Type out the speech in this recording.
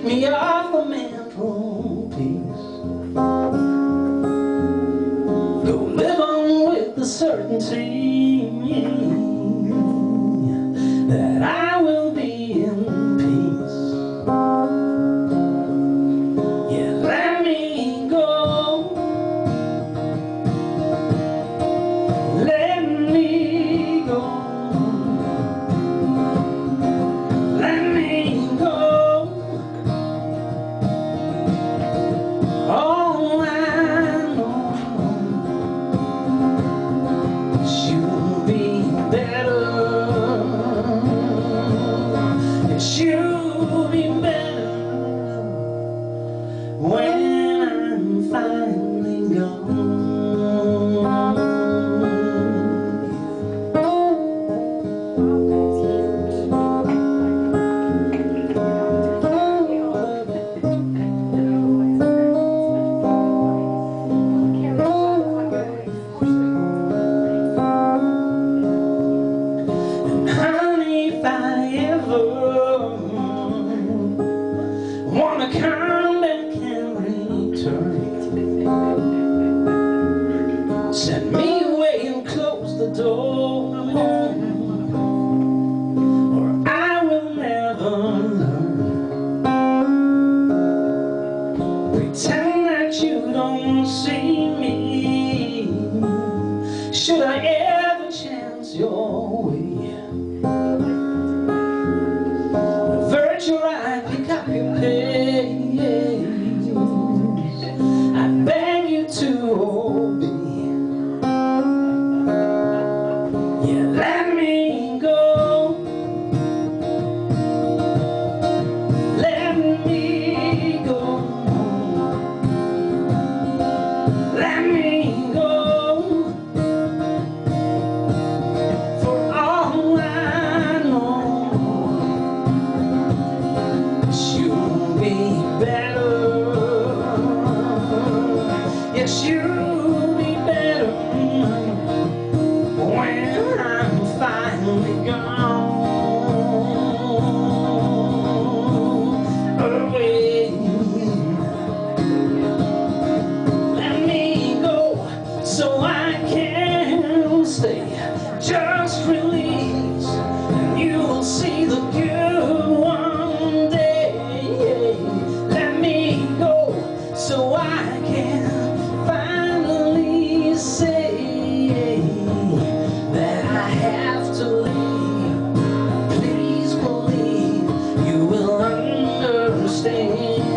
Take me off the mantelpiece. Go live on with the certainty. Wanna come back and return? bring eternity Send me away and close the door. Or I will never love you Pretend that you don't see me. Should I ever chance your only God. stay.